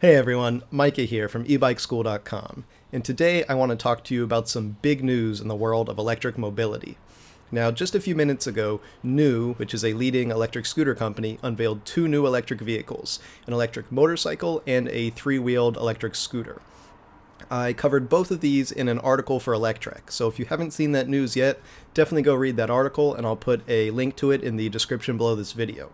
Hey everyone, Micah here from ebikeschool.com, and today I want to talk to you about some big news in the world of electric mobility. Now, just a few minutes ago, NIU, which is a leading electric scooter company, unveiled two new electric vehicles, an electric motorcycle and a three-wheeled electric scooter. I covered both of these in an article for Electrek, so if you haven't seen that news yet, definitely go read that article, and I'll put a link to it in the description below this video.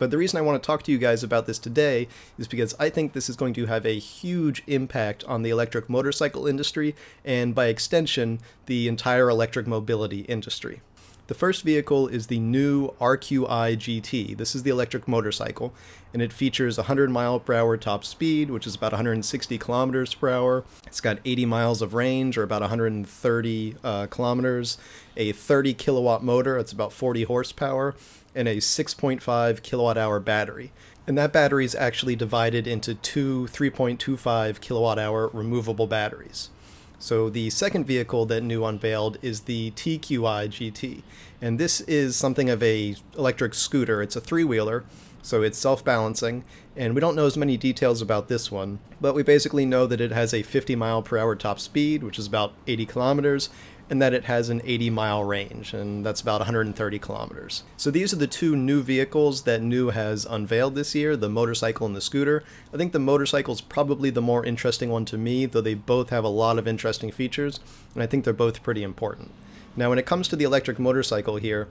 But the reason I want to talk to you guys about this today is because I think this is going to have a huge impact on the electric motorcycle industry and by extension, the entire electric mobility industry. The first vehicle is the new RQi GT. This is the electric motorcycle, and it features 100 mile per hour top speed, which is about 160 kilometers per hour. It's got 80 miles of range, or about 130 uh, kilometers, a 30 kilowatt motor, that's about 40 horsepower, and a 6.5 kilowatt hour battery. And that battery is actually divided into two 3.25 kilowatt hour removable batteries. So the second vehicle that NIU unveiled is the TQi GT. And this is something of a electric scooter. It's a three-wheeler, so it's self-balancing, and we don't know as many details about this one, but we basically know that it has a 50 mile per hour top speed, which is about 80 kilometers, and that it has an 80 mile range, and that's about 130 kilometers. So these are the two new vehicles that NIU has unveiled this year, the motorcycle and the scooter. I think the motorcycle is probably the more interesting one to me, though they both have a lot of interesting features, and I think they're both pretty important. Now when it comes to the electric motorcycle here,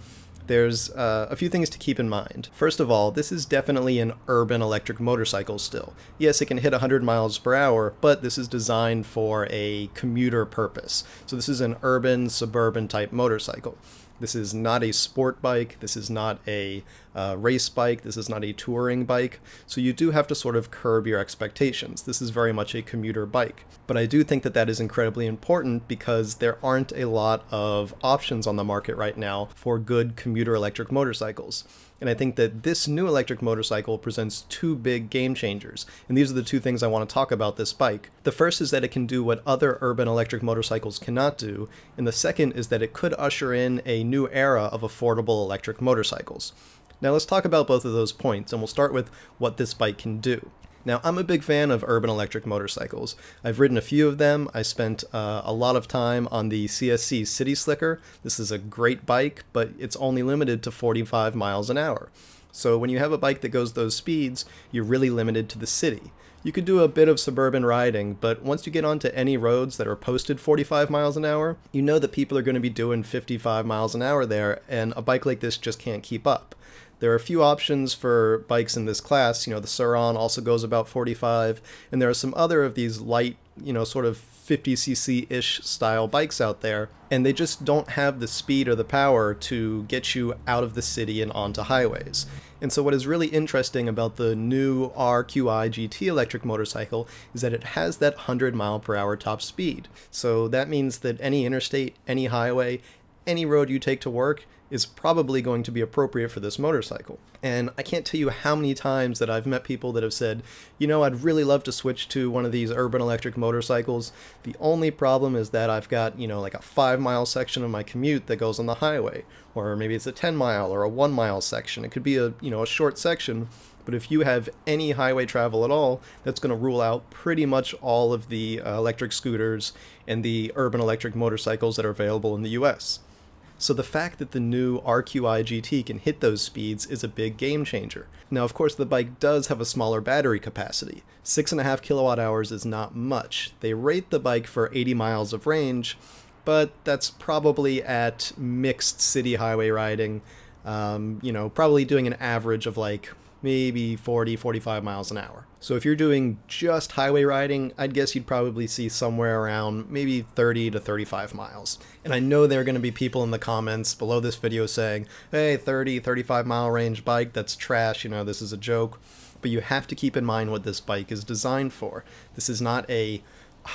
there's uh, a few things to keep in mind. First of all, this is definitely an urban electric motorcycle still. Yes, it can hit 100 miles per hour, but this is designed for a commuter purpose. So this is an urban, suburban type motorcycle. This is not a sport bike. This is not a uh, race bike. This is not a touring bike. So you do have to sort of curb your expectations. This is very much a commuter bike. But I do think that that is incredibly important because there aren't a lot of options on the market right now for good commuter electric motorcycles. And I think that this new electric motorcycle presents two big game changers. And these are the two things I want to talk about this bike. The first is that it can do what other urban electric motorcycles cannot do. And the second is that it could usher in a new era of affordable electric motorcycles. Now let's talk about both of those points, and we'll start with what this bike can do. Now, I'm a big fan of urban electric motorcycles. I've ridden a few of them. I spent uh, a lot of time on the CSC City Slicker. This is a great bike, but it's only limited to 45 miles an hour. So when you have a bike that goes those speeds, you're really limited to the city. You could do a bit of suburban riding, but once you get onto any roads that are posted 45 miles an hour, you know that people are going to be doing 55 miles an hour there, and a bike like this just can't keep up. There are a few options for bikes in this class. You know, the Sur-Ron also goes about 45, and there are some other of these light, you know, sort of 50cc-ish style bikes out there, and they just don't have the speed or the power to get you out of the city and onto highways. And so what is really interesting about the new RQi GT electric motorcycle is that it has that 100 mile per hour top speed. So that means that any interstate, any highway, any road you take to work, is probably going to be appropriate for this motorcycle. And I can't tell you how many times that I've met people that have said, you know, I'd really love to switch to one of these urban electric motorcycles. The only problem is that I've got, you know, like a five mile section of my commute that goes on the highway, or maybe it's a 10 mile or a one mile section. It could be a, you know, a short section, but if you have any highway travel at all, that's going to rule out pretty much all of the uh, electric scooters and the urban electric motorcycles that are available in the US. So the fact that the new RQi GT can hit those speeds is a big game changer. Now of course the bike does have a smaller battery capacity. 6.5 kilowatt hours is not much. They rate the bike for 80 miles of range, but that's probably at mixed city highway riding, um, you know, probably doing an average of like maybe 40, 45 miles an hour. So if you're doing just highway riding, I'd guess you'd probably see somewhere around maybe 30 to 35 miles. And I know there are going to be people in the comments below this video saying, hey, 30, 35 mile range bike, that's trash, you know, this is a joke. But you have to keep in mind what this bike is designed for. This is not a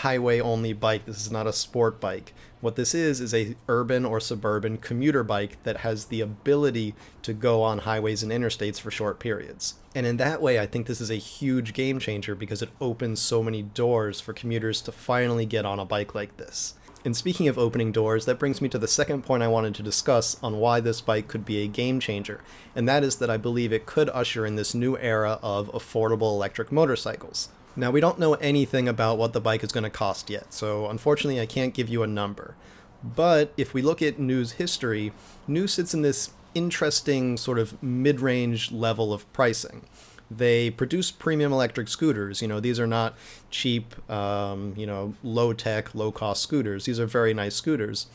highway only bike. This is not a sport bike. What this is is a urban or suburban commuter bike that has the ability to go on highways and interstates for short periods. And in that way, I think this is a huge game changer because it opens so many doors for commuters to finally get on a bike like this. And speaking of opening doors, that brings me to the second point I wanted to discuss on why this bike could be a game changer, and that is that I believe it could usher in this new era of affordable electric motorcycles. Now, we don't know anything about what the bike is going to cost yet, so unfortunately, I can't give you a number. But if we look at NIU's history, NIU sits in this interesting sort of mid range level of pricing. They produce premium electric scooters. You know, these are not cheap, um, you know, low tech, low cost scooters. These are very nice scooters.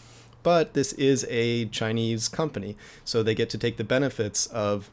But this is a Chinese company, so they get to take the benefits of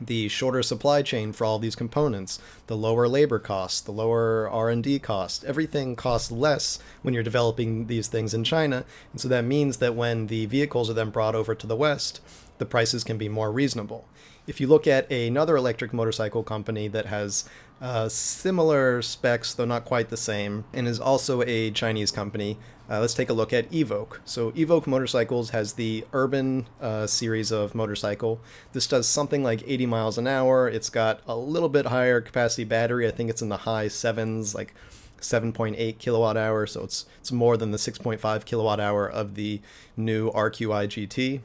the shorter supply chain for all these components, the lower labor costs, the lower R&D cost. Everything costs less when you're developing these things in China, and so that means that when the vehicles are then brought over to the West, the prices can be more reasonable. If you look at another electric motorcycle company that has uh, similar specs, though not quite the same, and is also a Chinese company, uh, let's take a look at Evoke. So Evoke Motorcycles has the urban uh, series of motorcycle. This does something like 80 miles an hour. It's got a little bit higher capacity battery. I think it's in the high sevens, like 7.8 kilowatt hour. So it's it's more than the 6.5 kilowatt hour of the new RQi GT.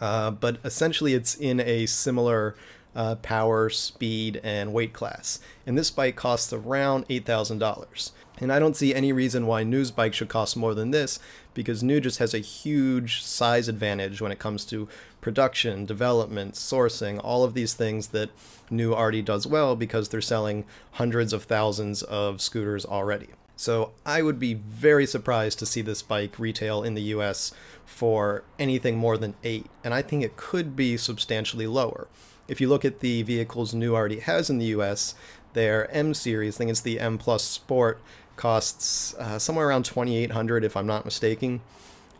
Uh, but essentially, it's in a similar uh, power, speed, and weight class. And this bike costs around $8,000. And I don't see any reason why NIU's bike should cost more than this, because NIU just has a huge size advantage when it comes to production, development, sourcing, all of these things that NIU already does well because they're selling hundreds of thousands of scooters already. So I would be very surprised to see this bike retail in the US for anything more than 8, and I think it could be substantially lower. If you look at the vehicles NIU already has in the US, their M series, I think it's the M Plus Sport, costs uh, somewhere around 2800 if I'm not mistaken.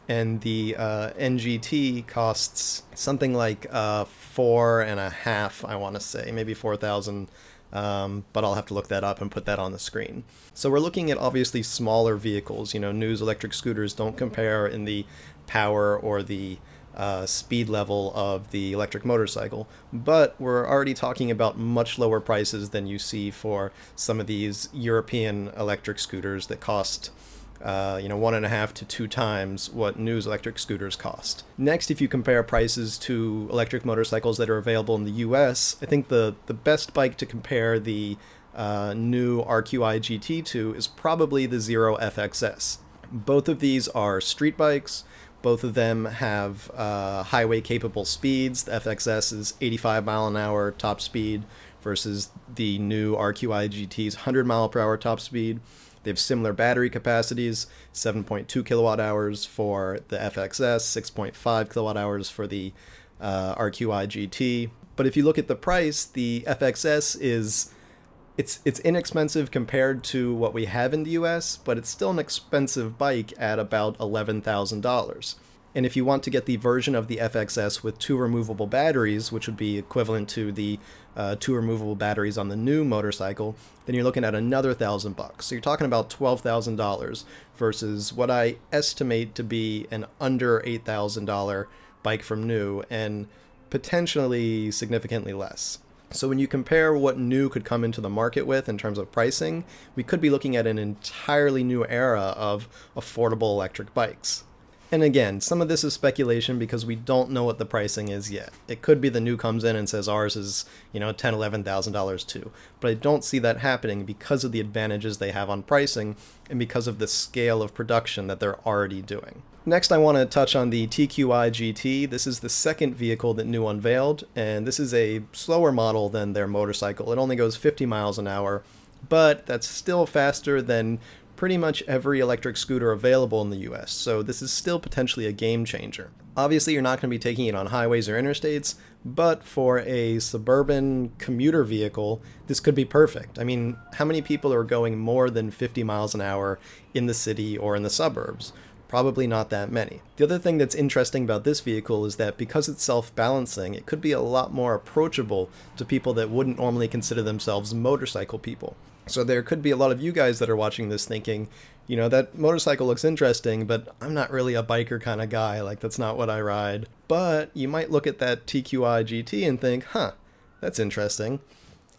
And the uh, NGT costs something like uh, four and a half, I want to say, maybe 4,000 um, but I'll have to look that up and put that on the screen. So we're looking at obviously smaller vehicles. You know, NIU's electric scooters don't compare in the power or the uh, speed level of the electric motorcycle, but we're already talking about much lower prices than you see for some of these European electric scooters that cost uh, you know, one and a half to two times what NIU's electric scooters cost. Next, if you compare prices to electric motorcycles that are available in the US, I think the, the best bike to compare the uh, NIU RQi GT to is probably the Zero FXS. Both of these are street bikes. Both of them have uh, highway capable speeds. The FXS is 85 mile an hour top speed versus the new RQi GT's 100 mile per hour top speed. They have similar battery capacities 7.2 kilowatt hours for the FXS, 6.5 kilowatt hours for the uh, RQi GT. But if you look at the price, the FXS is it's it's inexpensive compared to what we have in the US, but it's still an expensive bike at about $11,000. And if you want to get the version of the FXS with two removable batteries, which would be equivalent to the uh, two removable batteries on the new motorcycle, then you're looking at another thousand bucks. So you're talking about twelve thousand dollars versus what I estimate to be an under eight thousand dollar bike from NIU, and potentially significantly less. So when you compare what NIU could come into the market with in terms of pricing, we could be looking at an entirely new era of affordable electric bikes. And again, some of this is speculation because we don't know what the pricing is yet. It could be the NIU comes in and says ours is, you know, ten, eleven thousand dollars too. But I don't see that happening because of the advantages they have on pricing and because of the scale of production that they're already doing. Next, I want to touch on the TQi GT. This is the second vehicle that NIU unveiled, and this is a slower model than their motorcycle. It only goes 50 miles an hour, but that's still faster than pretty much every electric scooter available in the US, so this is still potentially a game changer. Obviously, you're not going to be taking it on highways or interstates, but for a suburban commuter vehicle, this could be perfect. I mean, how many people are going more than 50 miles an hour in the city or in the suburbs? Probably not that many. The other thing that's interesting about this vehicle is that because it's self-balancing, it could be a lot more approachable to people that wouldn't normally consider themselves motorcycle people. So there could be a lot of you guys that are watching this thinking, you know, that motorcycle looks interesting, but I'm not really a biker kind of guy. Like, that's not what I ride. But you might look at that TQi GT and think, huh, that's interesting.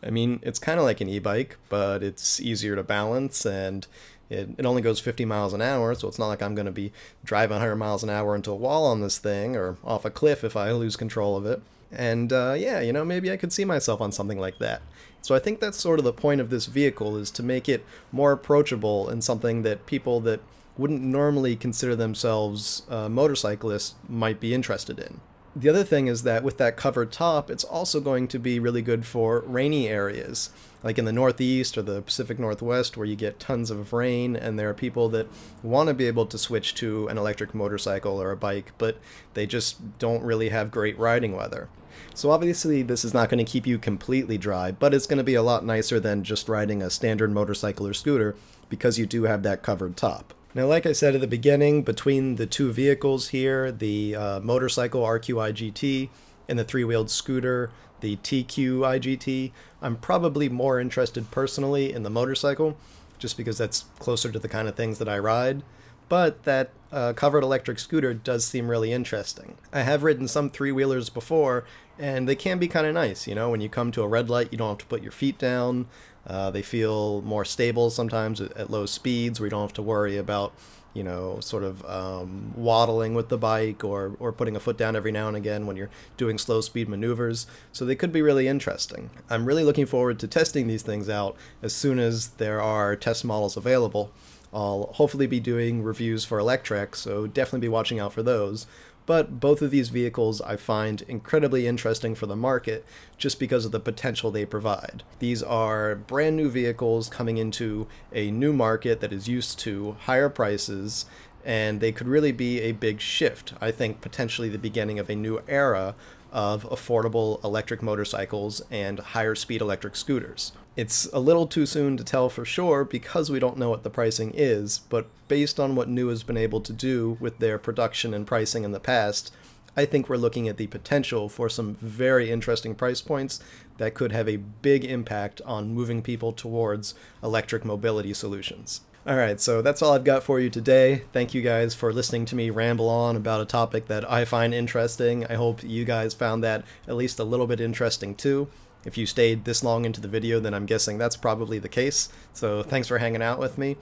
I mean, it's kind of like an e-bike, but it's easier to balance and it, it only goes 50 miles an hour, so it's not like I'm going to be driving 100 miles an hour into a wall on this thing or off a cliff if I lose control of it. And uh, yeah, you know, maybe I could see myself on something like that. So I think that's sort of the point of this vehicle is to make it more approachable and something that people that wouldn't normally consider themselves uh, motorcyclists might be interested in. The other thing is that with that covered top, it's also going to be really good for rainy areas, like in the Northeast or the Pacific Northwest, where you get tons of rain, and there are people that want to be able to switch to an electric motorcycle or a bike, but they just don't really have great riding weather. So obviously this is not going to keep you completely dry, but it's going to be a lot nicer than just riding a standard motorcycle or scooter because you do have that covered top. Now, like I said at the beginning, between the two vehicles here, the uh, motorcycle RQi GT and the three-wheeled scooter, the TQi GT, I'm probably more interested personally in the motorcycle, just because that's closer to the kind of things that I ride. But that uh, covered electric scooter does seem really interesting. I have ridden some three-wheelers before, and they can be kind of nice. You know, when you come to a red light, you don't have to put your feet down. Uh, they feel more stable sometimes at, at, low speeds where you don't have to worry about, you know, sort of um, waddling with the bike or, or putting a foot down every now and again when you're doing slow speed maneuvers. So they could be really interesting. I'm really looking forward to testing these things out as soon as there are test models available. I'll hopefully be doing reviews for Electrek, so definitely be watching out for those but both of these vehicles I find incredibly interesting for the market just because of the potential they provide. These are brand new vehicles coming into a new market that is used to higher prices and they could really be a big shift. I think potentially the beginning of a new era of affordable electric motorcycles and higher speed electric scooters. It's a little too soon to tell for sure because we don't know what the pricing is, but based on what NIU has been able to do with their production and pricing in the past, I think we're looking at the potential for some very interesting price points that could have a big impact on moving people towards electric mobility solutions. All right, so that's all I've got for you today. Thank you guys for listening to me ramble on about a topic that I find interesting. I hope you guys found that at least a little bit interesting too. If you stayed this long into the video, then I'm guessing that's probably the case. So thanks for hanging out with me.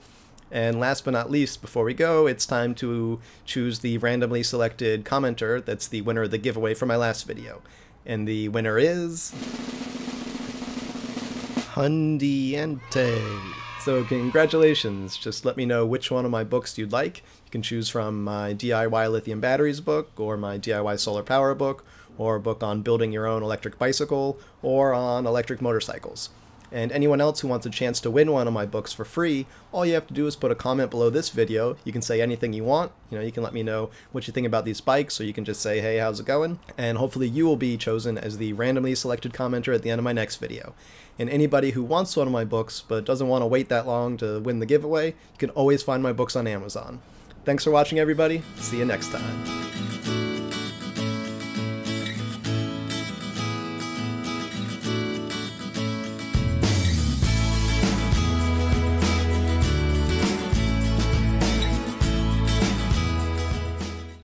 And last but not least, before we go, it's time to choose the randomly selected commenter that's the winner of the giveaway from my last video. And the winner is... Hundiente. So congratulations. Just let me know which one of my books you'd like. You can choose from my DIY lithium batteries book, or my DIY solar power book, or a book on building your own electric bicycle, or on electric motorcycles. And anyone else who wants a chance to win one of my books for free, all you have to do is put a comment below this video. You can say anything you want. You know, you can let me know what you think about these bikes, or you can just say, hey, how's it going? And hopefully you will be chosen as the randomly selected commenter at the end of my next video. And anybody who wants one of my books but doesn't want to wait that long to win the giveaway, you can always find my books on Amazon. Thanks for watching, everybody. See you next time.